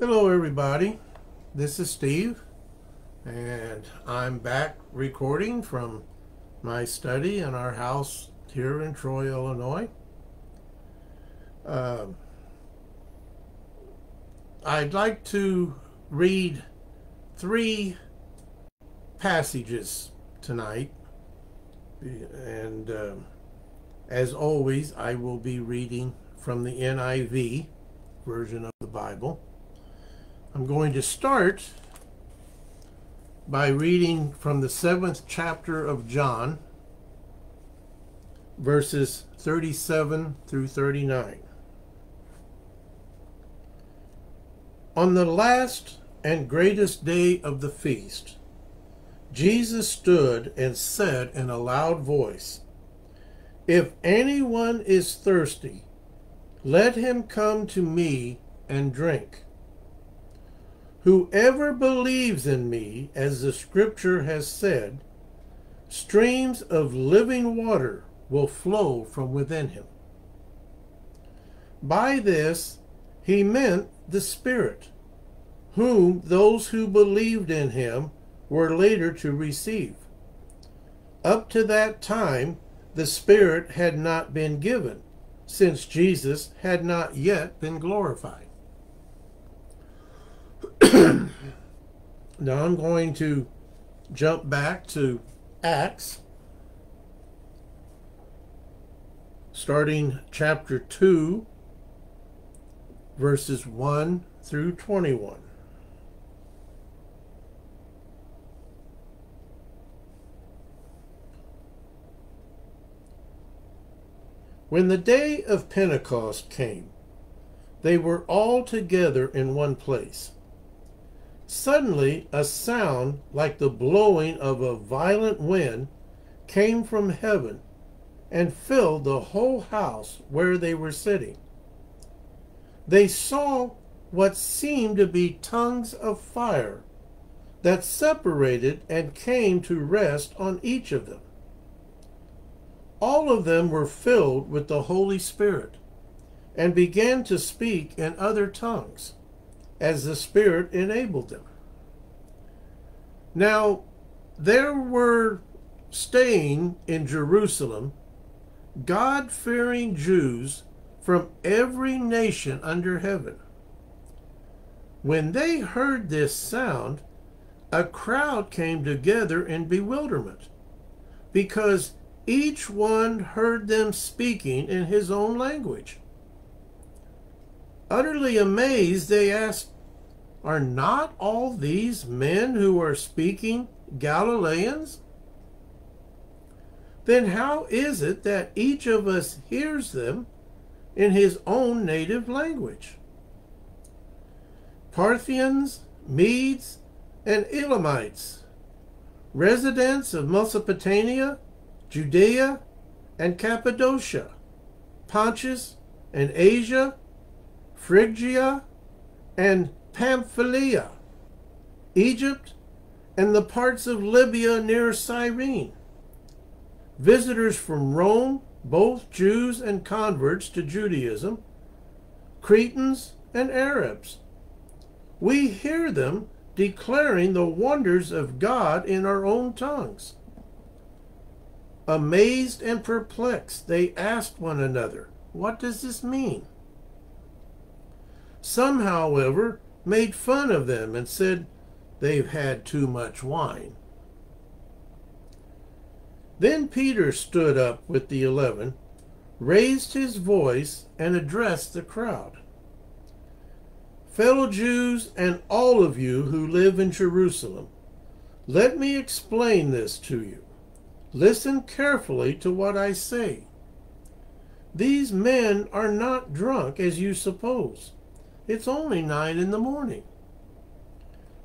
Hello, everybody. This is Steve, and I'm back recording from my study in our house here in Troy, Illinois. Um I'd like to read three passages tonight, and um as always, I will be reading from the NIV version of the Bible. I'm going to start by reading from the seventh chapter of John, verses 37 through 39. On the last and greatest day of the feast, Jesus stood and said in a loud voice, If anyone is thirsty, let him come to me and drink. Whoever believes in me, as the scripture has said, streams of living water will flow from within him. By this he meant the Spirit, whom those who believed in him were later to receive. Up to that time, the Spirit had not been given, since Jesus had not yet been glorified. now I'm going to jump back to Acts, starting chapter 2, verses 1 through 21. When the day of Pentecost came, they were all together in one place. Suddenly, a sound like the blowing of a violent wind came from heaven and filled the whole house where they were sitting. They saw what seemed to be tongues of fire that separated and came to rest on each of them. All of them were filled with the Holy Spirit and began to speak in other tongues as the Spirit enabled them. Now, there were staying in Jerusalem God fearing Jews from every nation under heaven. When they heard this sound, a crowd came together in bewilderment because each one heard them speaking in his own language. Utterly amazed, they asked, Are not all these men who are speaking Galileans? Then how is it that each of us hears them in his own native language? Parthians, Medes, and Elamites, residents of Mesopotamia, Judea, and Cappadocia, Pontus and Asia, Phrygia and Pamphylia, Egypt, and the parts of Libya near Cyrene. Visitors from Rome, both Jews and converts to Judaism, Cretans and Arabs. We hear them declaring the wonders of God in our own tongues. Amazed and perplexed, they asked one another, What does this mean? Some, however, made fun of them and said, They've had too much wine. Then Peter stood up with the eleven, raised his voice, and addressed the crowd. Fellow Jews and all of you who live in Jerusalem, let me explain this to you. Listen carefully to what I say. These men are not drunk as you suppose. It's only nine in the morning.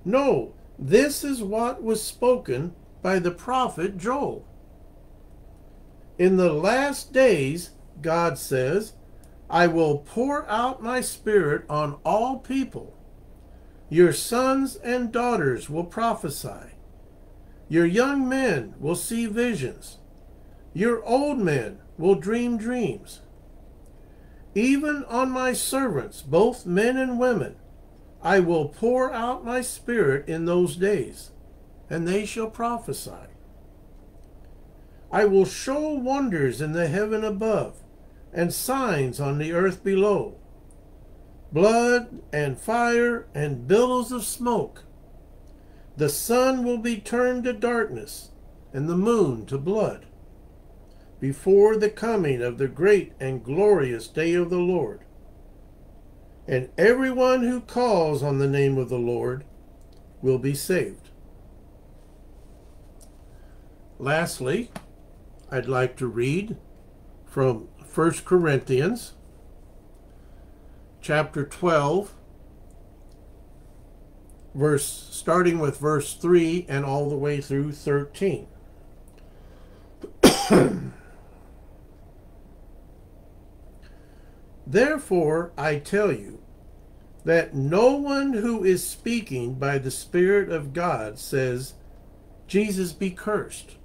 No, this is what was spoken by the prophet Joel. In the last days, God says, I will pour out my spirit on all people. Your sons and daughters will prophesy. Your young men will see visions. Your old men will dream dreams. Even on my servants, both men and women, I will pour out my spirit in those days, and they shall prophesy. I will show wonders in the heaven above, and signs on the earth below blood and fire and billows of smoke. The sun will be turned to darkness, and the moon to blood, before the coming of the great and glorious day of the Lord. And everyone who calls on the name of the Lord will be saved. Lastly, I'd like to read from 1 Corinthians chapter 12 verse starting with verse 3 and all the way through 13 Therefore I tell you that no one who is speaking by the Spirit of God says, Jesus be cursed.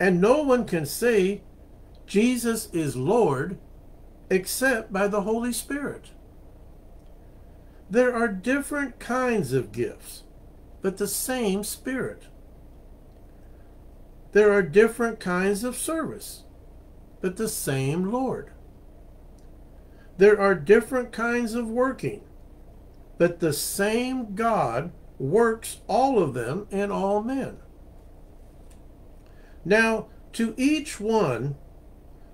And no one can say, Jesus is Lord, except by the Holy Spirit. There are different kinds of gifts, but the same Spirit. There are different kinds of service, but the same Lord. There are different kinds of working, but the same God works all of them in all men. Now, to each one,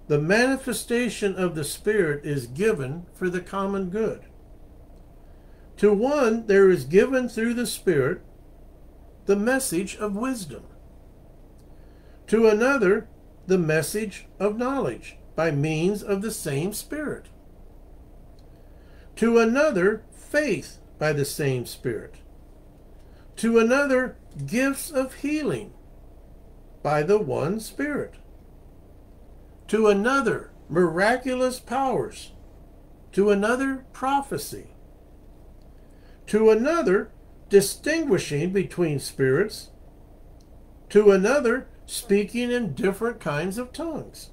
the manifestation of the Spirit is given for the common good. To one, there is given through the Spirit the message of wisdom. To another, the message of knowledge by means of the same Spirit. To another, faith by the same Spirit. To another, gifts of healing by the one Spirit. To another, miraculous powers. To another, prophecy to another distinguishing between spirits, to another speaking in different kinds of tongues,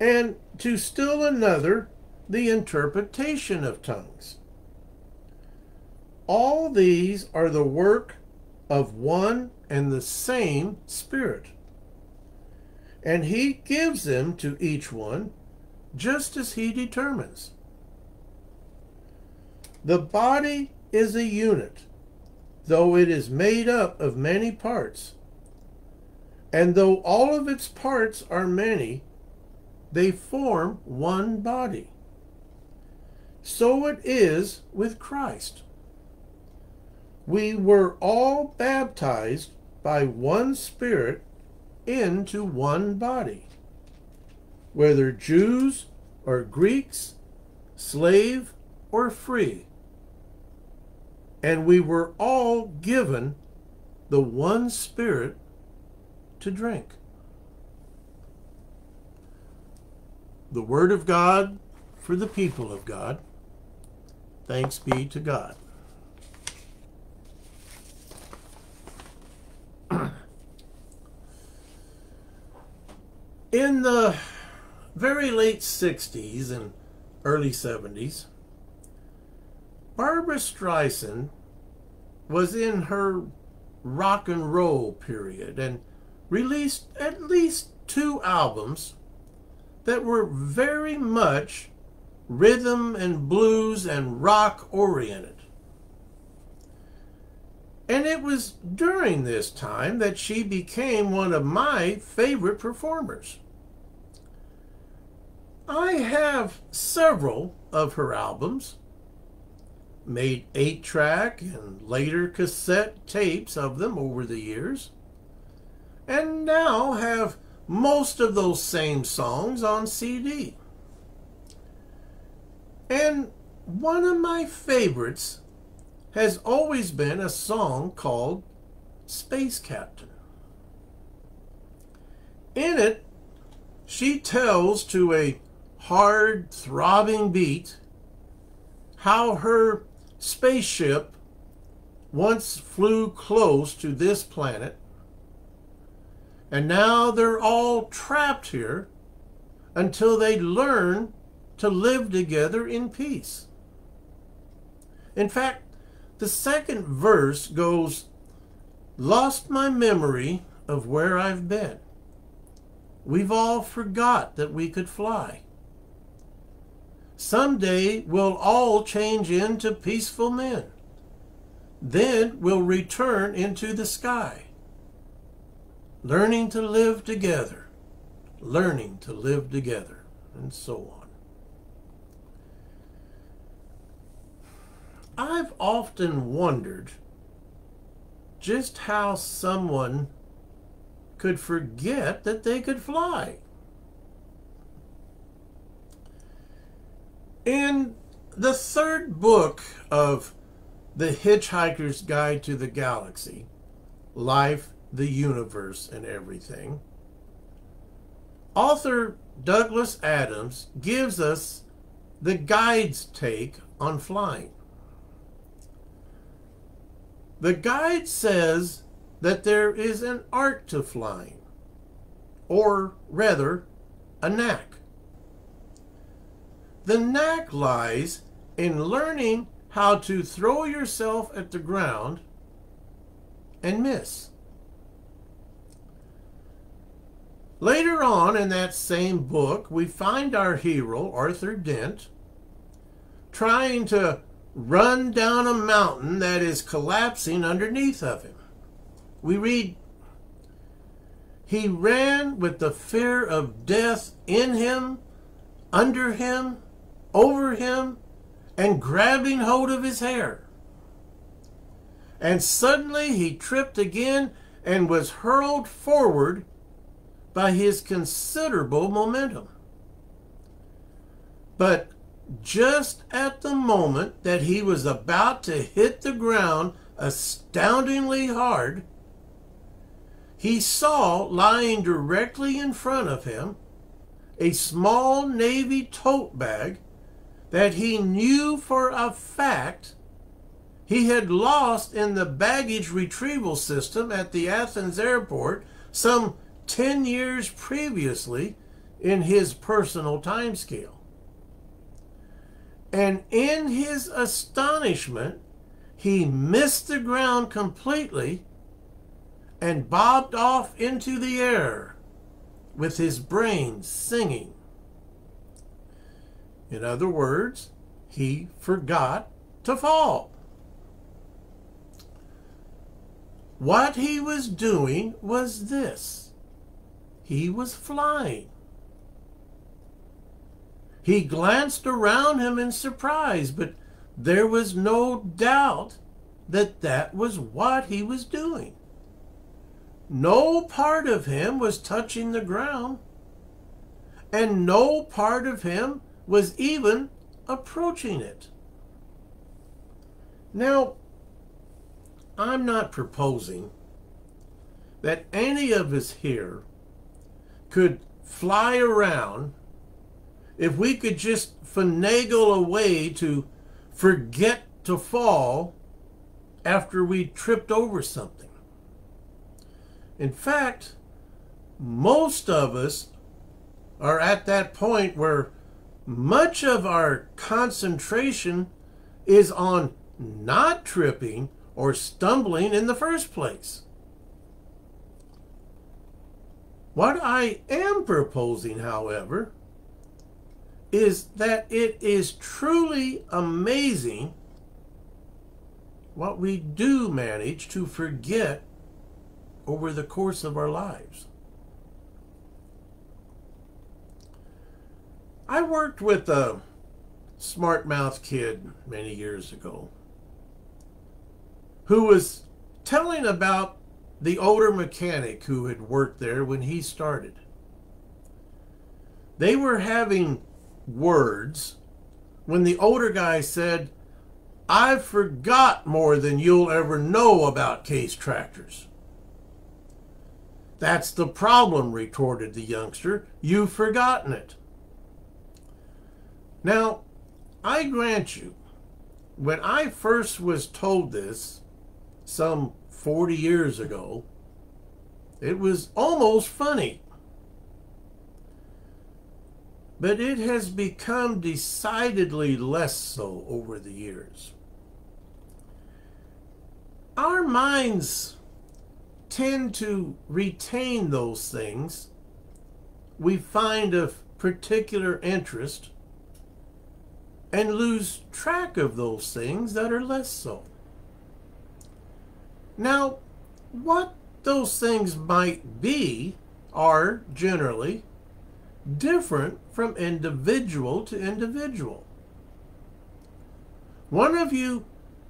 and to still another the interpretation of tongues. All these are the work of one and the same Spirit. And He gives them to each one just as He determines. The body is a unit, though it is made up of many parts. And though all of its parts are many, they form one body. So it is with Christ. We were all baptized by one Spirit into one body, whether Jews or Greeks, slave or free and we were all given the one Spirit to drink. The Word of God for the people of God. Thanks be to God. In the very late 60s and early 70s, Barbra Streisand was in her rock and roll period and released at least two albums that were very much rhythm and blues and rock oriented. And it was during this time that she became one of my favorite performers. I have several of her albums, made eight track and later cassette tapes of them over the years, and now have most of those same songs on CD. And one of my favorites has always been a song called Space Captain. In it, she tells to a hard, throbbing beat how her spaceship once flew close to this planet, and now they're all trapped here until they learn to live together in peace. In fact, the second verse goes, Lost my memory of where I've been. We've all forgot that we could fly. Someday we'll all change into peaceful men. Then we'll return into the sky. Learning to live together, learning to live together, and so on. I've often wondered just how someone could forget that they could fly. In the third book of The Hitchhiker's Guide to the Galaxy, Life, the Universe, and Everything, author Douglas Adams gives us the guide's take on flying. The guide says that there is an art to flying, or rather, a knack. The knack lies in learning how to throw yourself at the ground and miss. Later on in that same book, we find our hero, Arthur Dent, trying to run down a mountain that is collapsing underneath of him. We read, He ran with the fear of death in him, under him, over him, and grabbing hold of his hair. And suddenly he tripped again and was hurled forward by his considerable momentum. But just at the moment that he was about to hit the ground astoundingly hard, he saw lying directly in front of him a small navy tote bag that he knew for a fact he had lost in the baggage retrieval system at the Athens airport some 10 years previously in his personal timescale. And in his astonishment, he missed the ground completely and bobbed off into the air with his brain singing. In other words, he forgot to fall. What he was doing was this he was flying. He glanced around him in surprise, but there was no doubt that that was what he was doing. No part of him was touching the ground, and no part of him was even approaching it. Now, I'm not proposing that any of us here could fly around if we could just finagle a way to forget to fall after we tripped over something. In fact, most of us are at that point where much of our concentration is on not tripping or stumbling in the first place. What I am proposing, however, is that it is truly amazing what we do manage to forget over the course of our lives. I worked with a smart mouth kid many years ago who was telling about the older mechanic who had worked there when he started. They were having words when the older guy said, I've forgot more than you'll ever know about case tractors. That's the problem, retorted the youngster. You've forgotten it. Now, I grant you, when I first was told this, some 40 years ago, it was almost funny but it has become decidedly less so over the years. our minds tend to retain those things we find of particular interest and lose track of those things that are less so. Now, what those things might be are generally different from individual to individual. One of you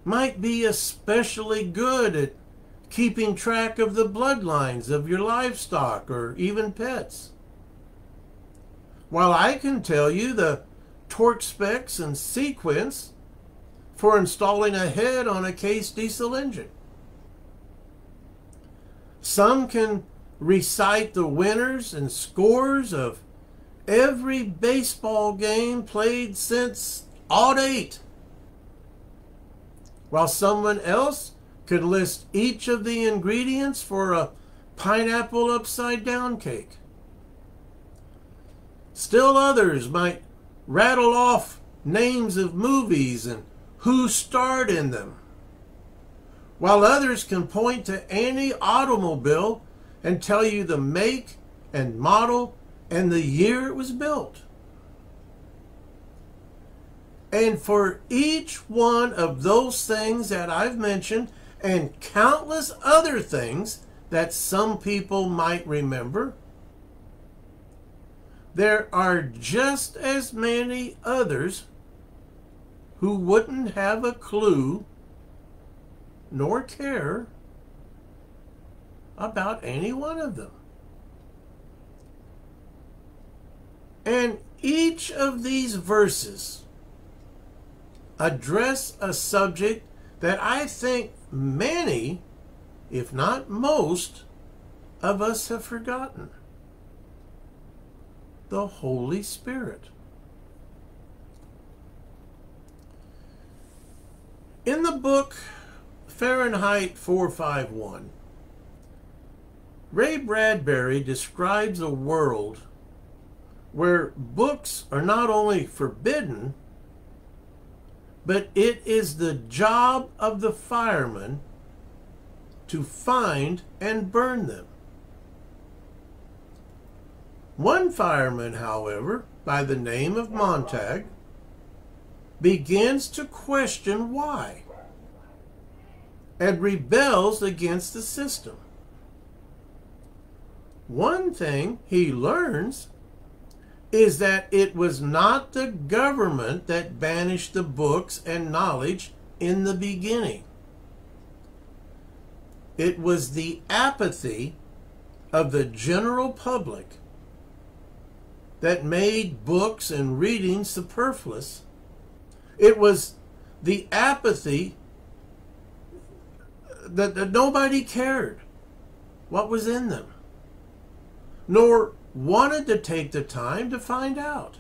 might be especially good at keeping track of the bloodlines of your livestock or even pets. While I can tell you the torque specs and sequence for installing a head on a case diesel engine. Some can recite the winners and scores of every baseball game played since odd eight, while someone else could list each of the ingredients for a pineapple upside down cake. Still others might rattle off names of movies and who starred in them, while others can point to any automobile and tell you the make and model and the year it was built. And for each one of those things that I've mentioned, and countless other things that some people might remember. There are just as many others who wouldn't have a clue nor care about any one of them. And each of these verses address a subject that I think many, if not most, of us have forgotten the Holy Spirit. In the book Fahrenheit 451, Ray Bradbury describes a world where books are not only forbidden, but it is the job of the fireman to find and burn them. One fireman, however, by the name of Montag, begins to question why and rebels against the system. One thing he learns is that it was not the government that banished the books and knowledge in the beginning. It was the apathy of the general public that made books and reading superfluous. It was the apathy that, that nobody cared what was in them, nor wanted to take the time to find out.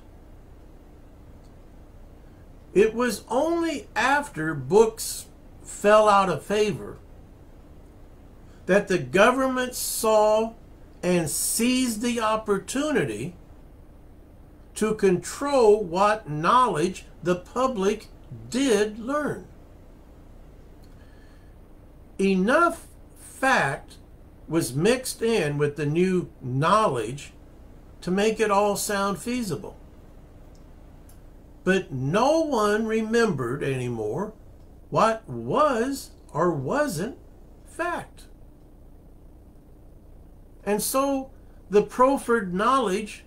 It was only after books fell out of favor that the government saw and seized the opportunity to control what knowledge the public did learn. Enough fact was mixed in with the new knowledge to make it all sound feasible. But no one remembered anymore what was or wasn't fact. And so the proffered knowledge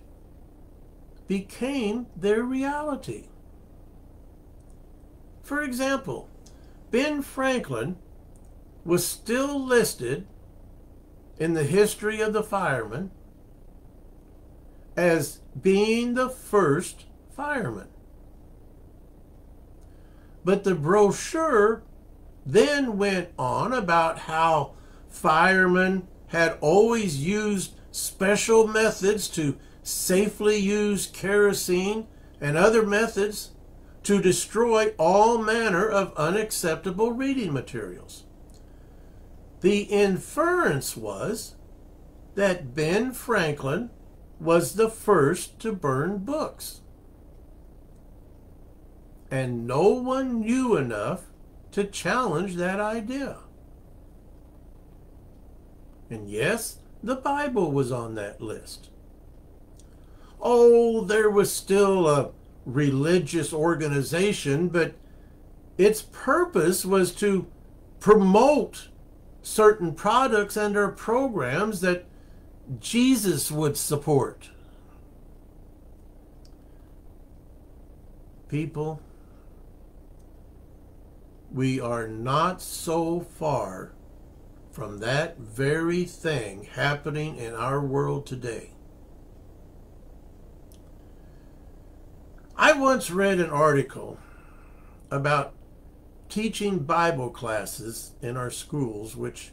became their reality. For example, Ben Franklin was still listed in the history of the firemen as being the first fireman. But the brochure then went on about how firemen had always used special methods to safely use kerosene and other methods to destroy all manner of unacceptable reading materials. The inference was that Ben Franklin was the first to burn books. And no one knew enough to challenge that idea. And yes, the Bible was on that list. Oh, there was still a religious organization, but its purpose was to promote certain products and or programs that Jesus would support. People, we are not so far from that very thing happening in our world today. I once read an article about teaching Bible classes in our schools, which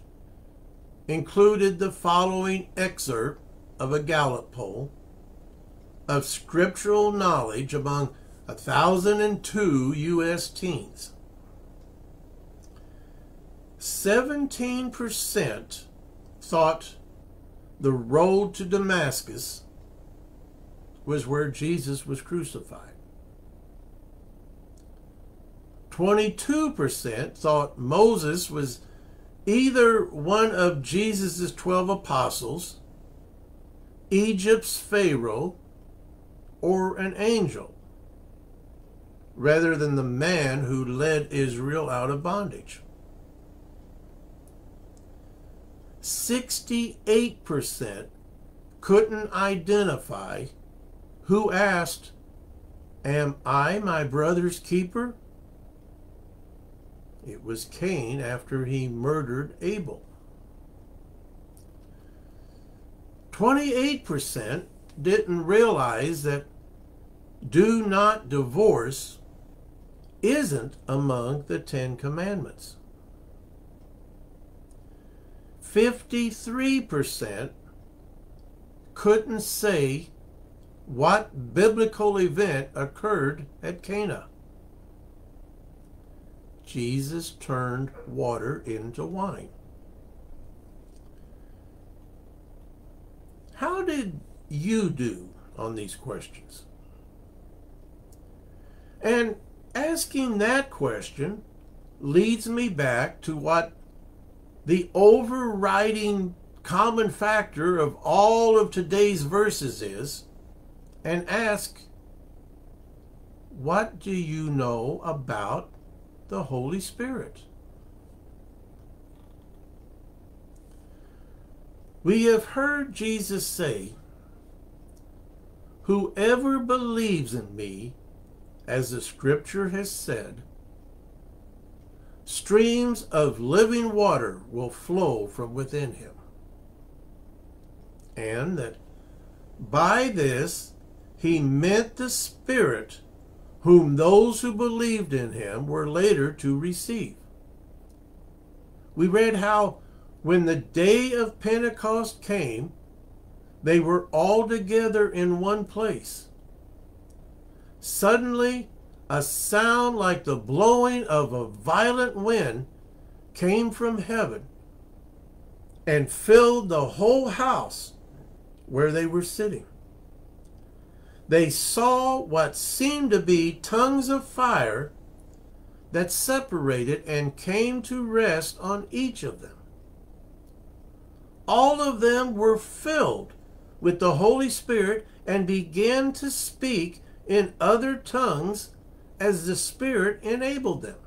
included the following excerpt of a Gallup poll of scriptural knowledge among 1,002 U.S. teens. 17% thought the road to Damascus was where Jesus was crucified. 22% thought Moses was either one of Jesus' 12 apostles, Egypt's Pharaoh, or an angel, rather than the man who led Israel out of bondage. 68% couldn't identify who asked, Am I my brother's keeper? It was Cain after he murdered Abel. 28% didn't realize that do not divorce isn't among the Ten Commandments. 53% couldn't say what biblical event occurred at Cana. Jesus turned water into wine. How did you do on these questions? And asking that question leads me back to what the overriding common factor of all of today's verses is and ask, what do you know about the Holy Spirit. We have heard Jesus say, Whoever believes in me, as the scripture has said, streams of living water will flow from within him. And that by this he meant the Spirit whom those who believed in him were later to receive. We read how when the day of Pentecost came, they were all together in one place. Suddenly, a sound like the blowing of a violent wind came from heaven and filled the whole house where they were sitting they saw what seemed to be tongues of fire that separated and came to rest on each of them. All of them were filled with the Holy Spirit and began to speak in other tongues as the Spirit enabled them.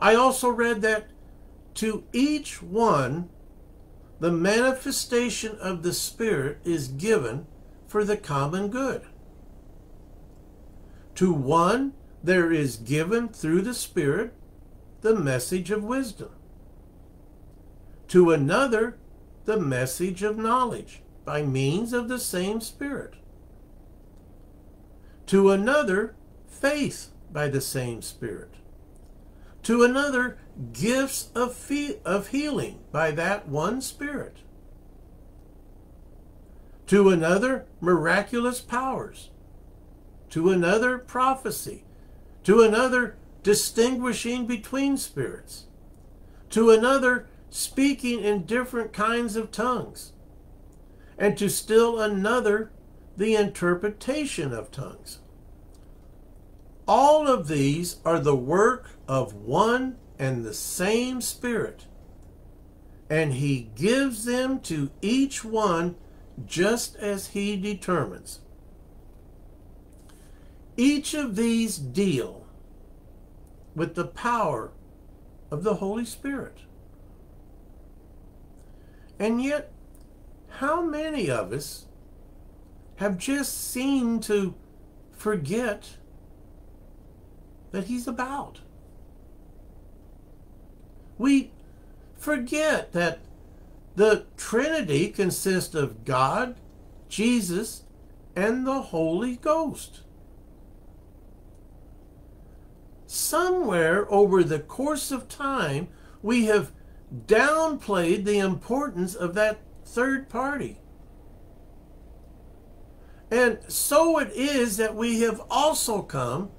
I also read that to each one the manifestation of the Spirit is given for the common good. To one, there is given through the Spirit the message of wisdom. To another, the message of knowledge by means of the same Spirit. To another, faith by the same Spirit. To another, gifts of, fe- of healing by that one Spirit. To another, miraculous powers. To another, prophecy. To another, distinguishing between spirits. To another, speaking in different kinds of tongues. And to still another, the interpretation of tongues. All of these are the work of one and the same Spirit, and he gives them to each one just as he determines. Each of these deal with the power of the Holy Spirit. And yet, how many of us have just seemed to forget that He's about? We forget that the Trinity consists of God, Jesus, and the Holy Ghost. Somewhere over the course of time, we have downplayed the importance of that third party. And so it is that we have also come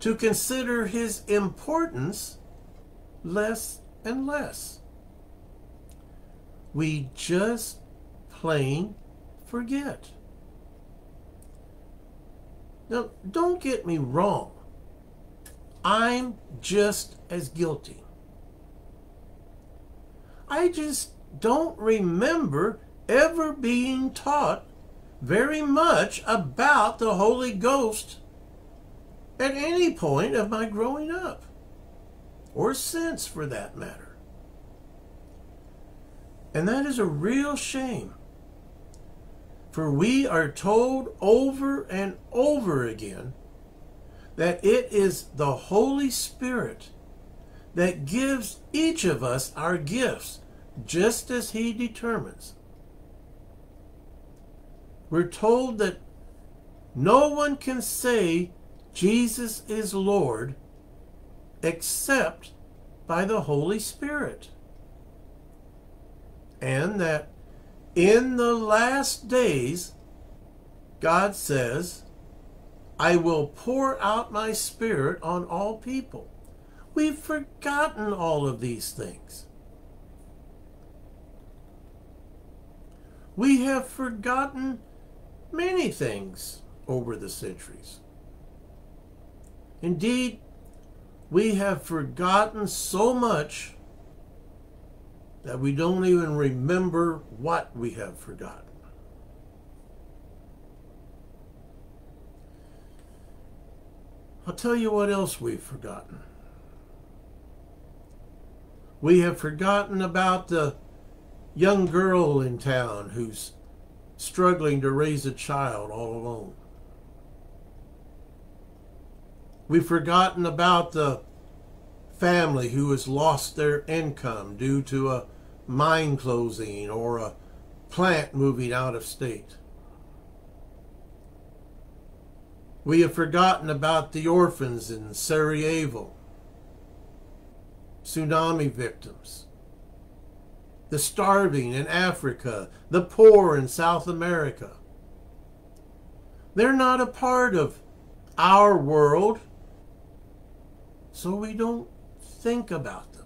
to consider his importance less and less. We just plain forget. Now, don't get me wrong. I'm just as guilty. I just don't remember ever being taught very much about the Holy Ghost at any point of my growing up, or since for that matter. And that is a real shame. For we are told over and over again that it is the Holy Spirit that gives each of us our gifts just as He determines. We're told that no one can say Jesus is Lord except by the Holy Spirit. And that in the last days, God says, I will pour out my Spirit on all people. We've forgotten all of these things. We have forgotten many things over the centuries. Indeed, we have forgotten so much that we don't even remember what we have forgotten. I'll tell you what else we've forgotten. We have forgotten about the young girl in town who's struggling to raise a child all alone. We've forgotten about the family who has lost their income due to a mine closing or a plant moving out of state. We have forgotten about the orphans in Sarajevo, tsunami victims, the starving in Africa, the poor in South America. They're not a part of our world, so we don't think about them.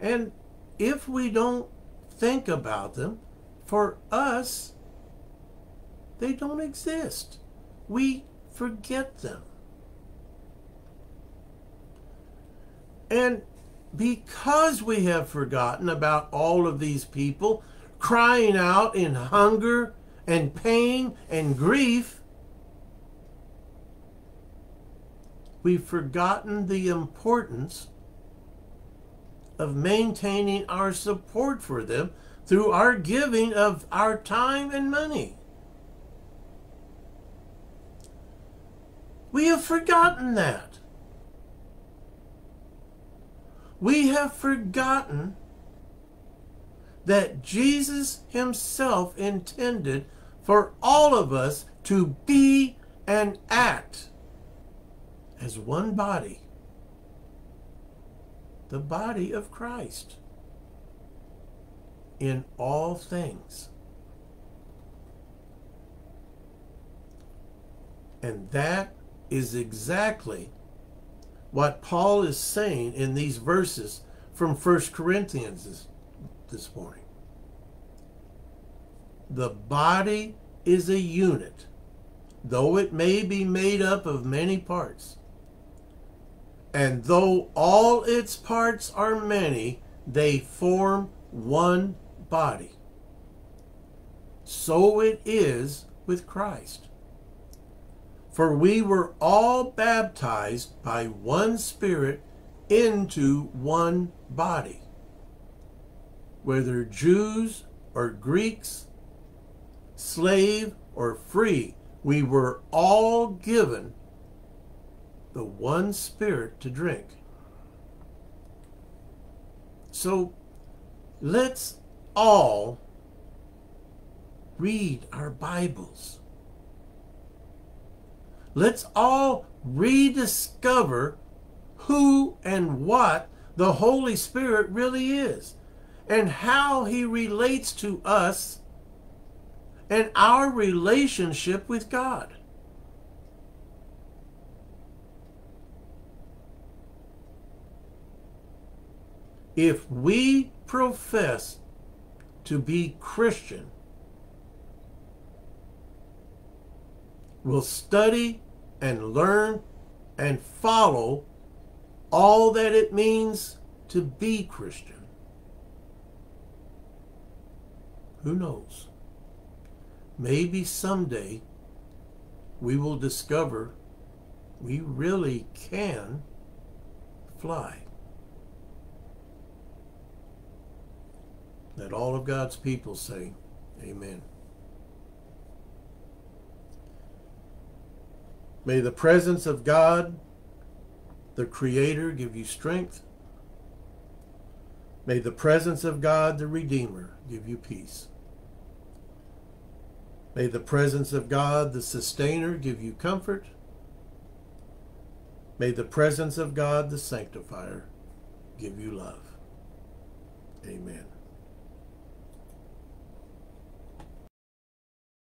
And if we don't think about them, for us, they don't exist. We forget them. And because we have forgotten about all of these people crying out in hunger and pain and grief, we've forgotten the importance of maintaining our support for them through our giving of our time and money. We have forgotten that. We have forgotten that Jesus himself intended for all of us to be and act as one body, the body of Christ, in all things. And that is exactly what Paul is saying in these verses from 1 Corinthians this, this morning. The body is a unit, though it may be made up of many parts. And though all its parts are many, they form one body. So it is with Christ. For we were all baptized by one Spirit into one body, whether Jews or Greeks, slave or free, we were all given the one Spirit to drink. So let's all read our Bibles. Let's all rediscover who and what the Holy Spirit really is and how he relates to us and our relationship with God. If we profess to be Christian, we'll study and learn and follow all that it means to be Christian. Who knows? Maybe someday we will discover we really can fly. Let all of God's people say, Amen. May the presence of God, the Creator, give you strength. May the presence of God, the Redeemer, give you peace. May the presence of God, the Sustainer, give you comfort. May the presence of God, the Sanctifier, give you love.